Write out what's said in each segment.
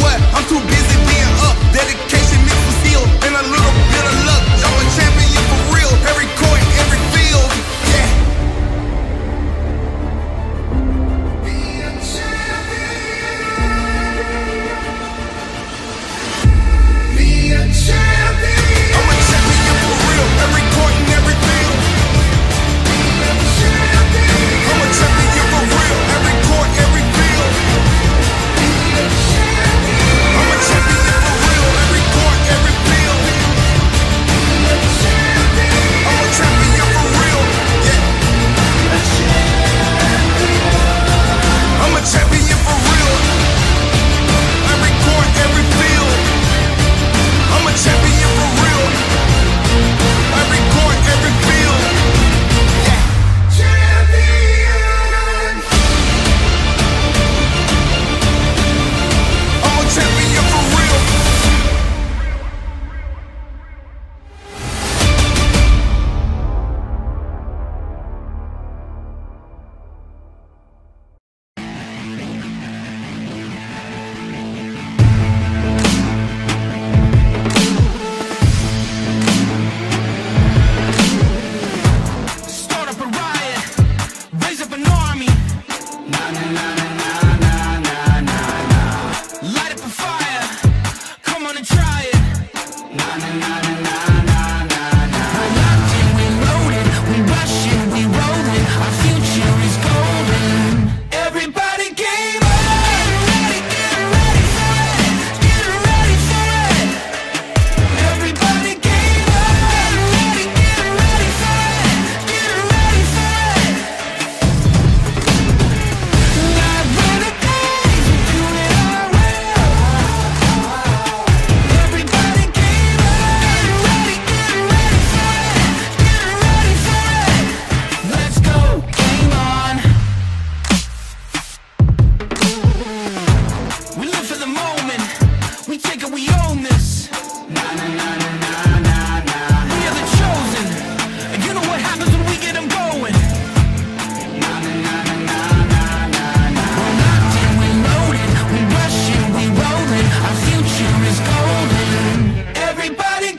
what? I'm too busy being up. Dedication is steel and a little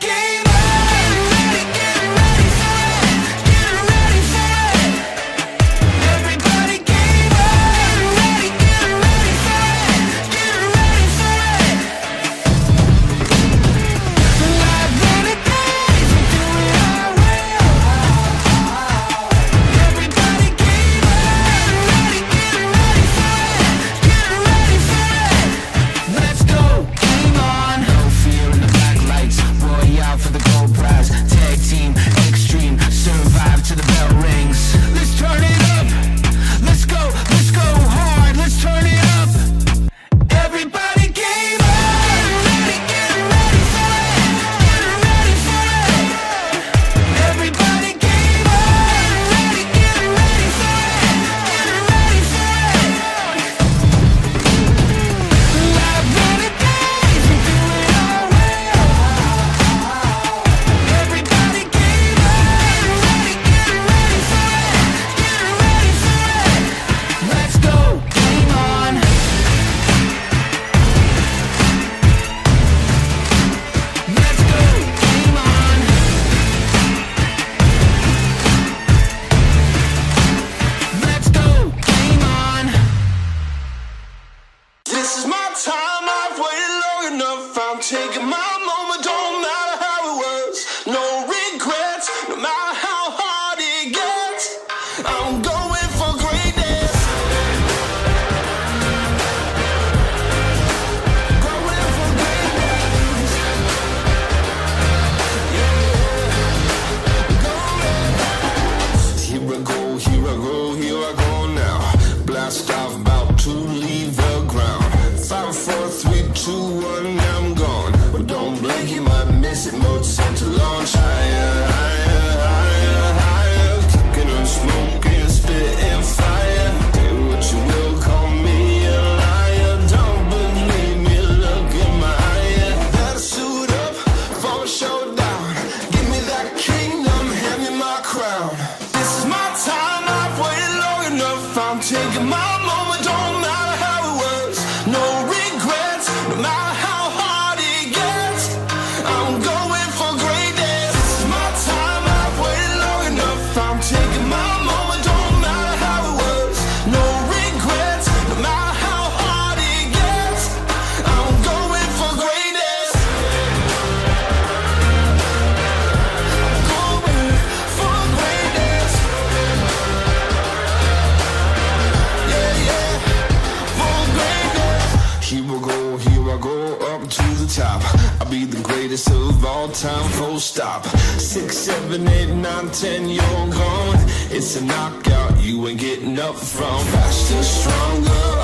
game. This is my time, I've waited long enough. I'm taking my moment, don't matter how it was. No regrets, no matter how hard it gets. I'm going for greatness. Going for greatness. Yeah. Going. Here I go, here I go, here I go now. Blast off, about to leave the Five, four, three, two, one, I'm gone. But don't blink, you might miss it. Mode time to launch higher, higher, higher, higher. Kicking and smoking, spitting fire. Do what you will, call me a liar. Don't believe me, look in my eye. Better suit up for a showdown. Give me that kingdom, hand me my crown. This is my time, I've waited long enough. I'm taking my moment, don't stop. Six, seven, eight, nine, ten, you're gone. It's a knockout, you ain't getting up from. Faster, stronger,